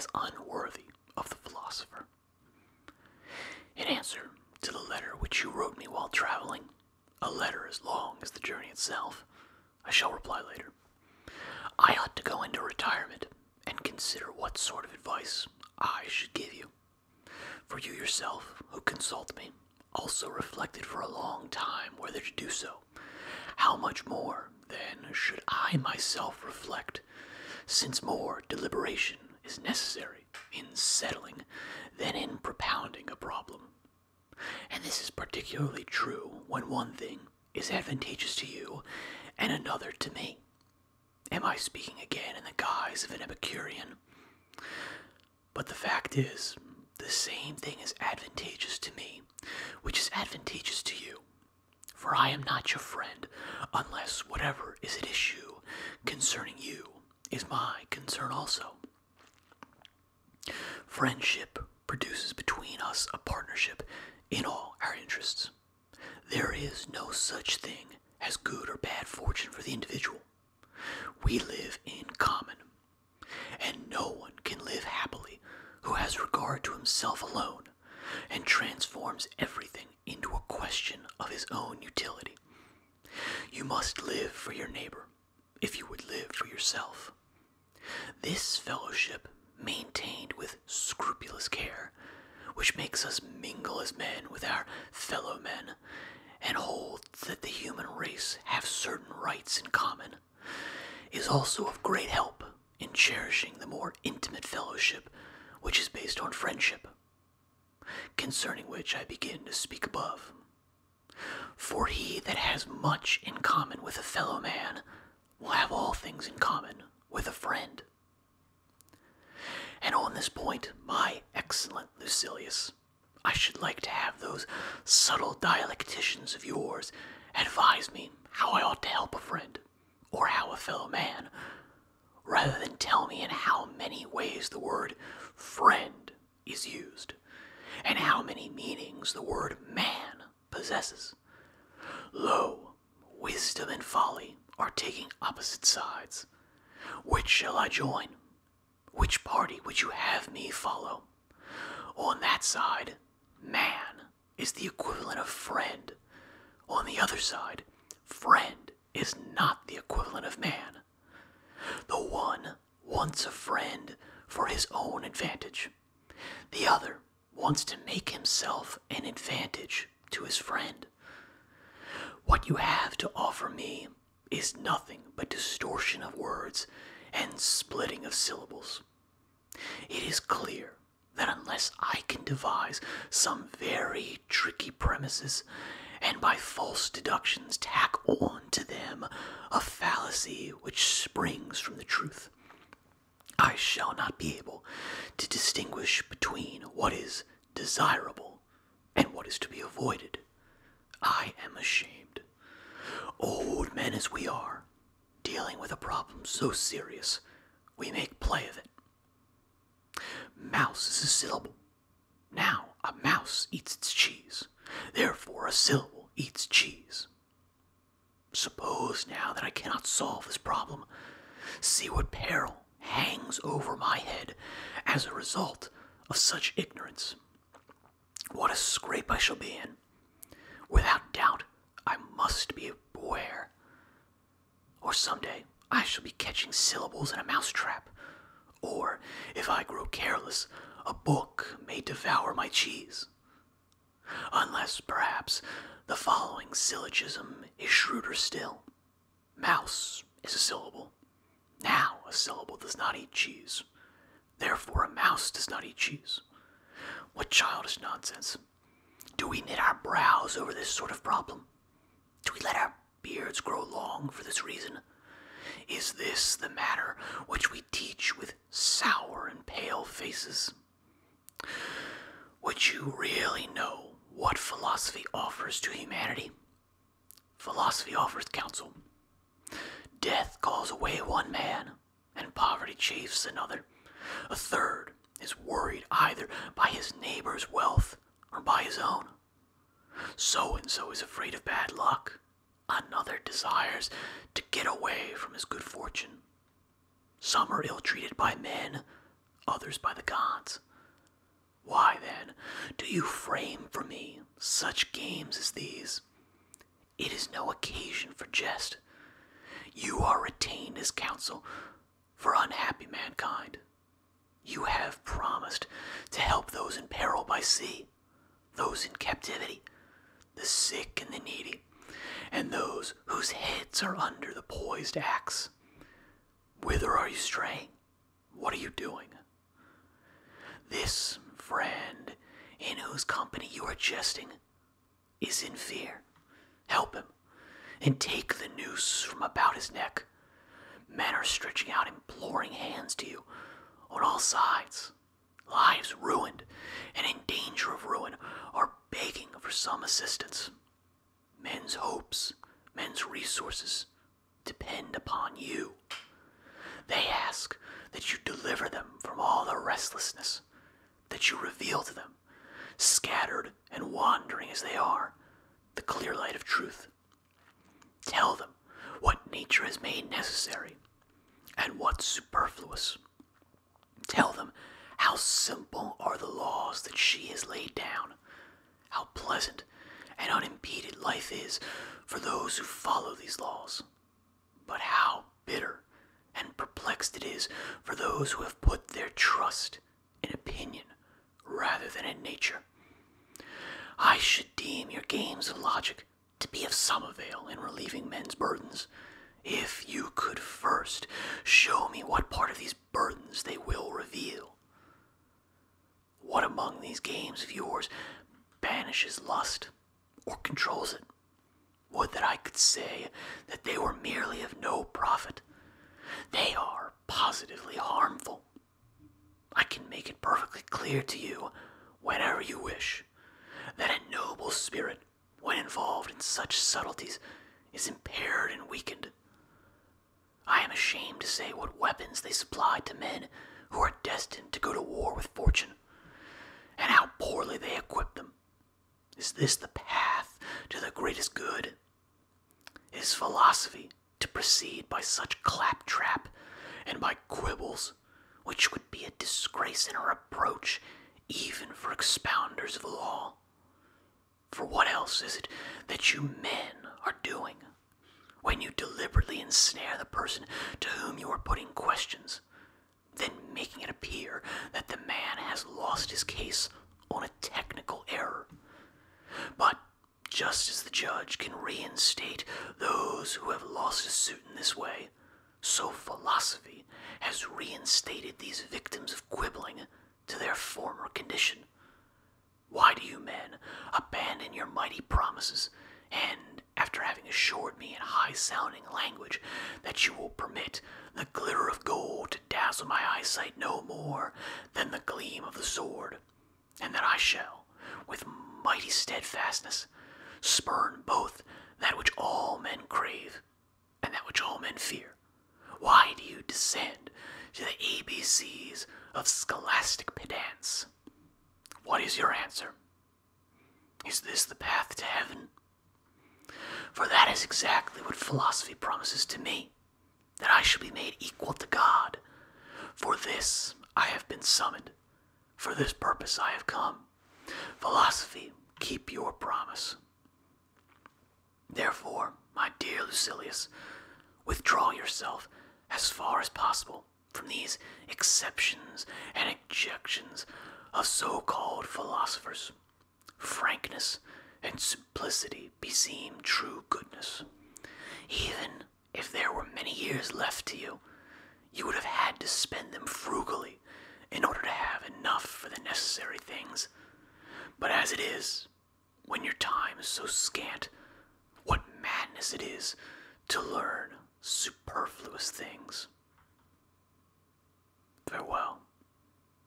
as unworthy of the philosopher. In answer to the letter which you wrote me while traveling, a letter as long as the journey itself, I shall reply later. I ought to go into retirement and consider what sort of advice I should give you. For you yourself, who consult me, also reflected for a long time whether to do so. How much more, then, should I myself reflect, since more deliberation is necessary in settling than in propounding a problem? And this is particularly true when one thing is advantageous to you and another to me. Am I speaking again in the guise of an Epicurean? But the fact is, the same thing is advantageous to me, which is advantageous to you. For I am not your friend unless whatever is at issue concerning you is my concern also. Friendship produces between us a partnership in all our interests. There is no such thing as good or bad fortune for the individual. We live in common, and no one can live happily who has regard to himself alone and transforms everything into a question of his own utility. You must live for your neighbor if you would live for yourself. This fellowship, maintained with scrupulous care, which makes us mingle as men with our fellow men, and hold that the human race have certain rights in common, is also of great help in cherishing the more intimate fellowship which is based on friendship, concerning which I begin to speak above. For he that has much in common with a fellow man will have all things in common with a friend. And on this point, my excellent Lucilius, I should like to have those subtle dialecticians of yours advise me how I ought to help a friend, or how a fellow man, rather than tell me in how many ways the word friend is used, and how many meanings the word man possesses. Lo, wisdom and folly are taking opposite sides. Which shall I join? Which party would you have me follow? On that side, man is the equivalent of friend. On the other side, friend is not the equivalent of man. The one wants a friend for his own advantage. The other wants to make himself an advantage to his friend. What you have to offer me is nothing but distortion of words and splitting of syllables. It is clear that unless I can devise some very tricky premises and by false deductions tack on to them a fallacy which springs from the truth, I shall not be able to distinguish between what is desirable and what is to be avoided. I am ashamed. Old men as we are, dealing with a problem so serious, we make play of it. Mouse is a syllable. Now, a mouse eats its cheese. Therefore, a syllable eats cheese. Suppose now that I cannot solve this problem. See what peril hangs over my head as a result of such ignorance. What a scrape I shall be in. Without doubt, I must be aware. Or someday I shall be catching syllables in a mousetrap. Or, if I grow careless, a book may devour my cheese. Unless, perhaps, the following syllogism is shrewder still. Mouse is a syllable. Now, a syllable does not eat cheese. Therefore, a mouse does not eat cheese. What childish nonsense. Do we knit our brows over this sort of problem? Do we let our beards grow long for this reason? Is this the matter which we teach with sour and pale faces? Would you really know what philosophy offers to humanity? Philosophy offers counsel. Death calls away one man, and poverty chafes another. A third is worried either by his neighbor's wealth or by his own. So and so is afraid of bad luck. Another desires to get away from his good fortune. Some are ill treated by men, others by the gods. Why then do you frame for me such games as these? It is no occasion for jest. You are retained as counsel for unhappy mankind. You have promised to help those in peril by sea, those in captivity, the sick and the needy, and those whose heads are under the poised axe. Whither are you straying? What are you doing? This friend in whose company you are jesting is in fear. Help him and take the noose from about his neck. Men are stretching out imploring hands to you on all sides. Lives ruined and in danger of ruin are begging for some assistance. Men's hopes, men's resources depend upon you. They ask that you deliver them from all their restlessness, that you reveal to them, scattered and wandering as they are, the clear light of truth. Tell them what nature has made necessary and what's superfluous. Tell them how simple are the laws that she has laid down, how pleasant and unimpeded life is for those who follow these laws, but how bitter and perplexed it is for those who have put their trust in opinion rather than in nature. I should deem your games of logic to be of some avail in relieving men's burdens, if you could first show me what part of these burdens they will reveal. What among these games of yours banishes lust or controls it? Would that I could say that they were merely of no profit. They are positively harmful. I can make it perfectly clear to you, whenever you wish, that a noble spirit, when involved in such subtleties, is impaired and weakened. I am ashamed to say what weapons they supply to men who are destined to go to war with fortune, and how poorly they equip them. Is this the path to the greatest good? Is philosophy to proceed by such claptrap and by quibbles, which would be a disgrace and a reproach even for expounders of the law? For what else is it that you men are doing when you deliberately ensnare the person to whom you are putting questions, then making it appear that the man has lost his case on a technical error? But just as the judge can reinstate those who have lost a suit in this way, so philosophy has reinstated these victims of quibbling to their former condition. Why do you men abandon your mighty promises, and after having assured me in high sounding language that you will permit the glitter of gold to dazzle my eyesight no more than the gleam of the sword, and that I shall, with mighty steadfastness, spurn both that which all men crave and that which all men fear. Why do you descend to the ABCs of scholastic pedants? What is your answer? Is this the path to heaven? For that is exactly what philosophy promises to me that I shall be made equal to God. For this I have been summoned. For this purpose I have come. Philosophy, keep your promise. Therefore, my dear Lucilius, withdraw yourself as far as possible from these exceptions and ejections of so called philosophers. Frankness and simplicity beseem true goodness. Even if there were many years left to you, you would have had to spend them frugally in order to have enough for the necessary things. But as it is, when your time is so scant, madness it is to learn superfluous things. Farewell.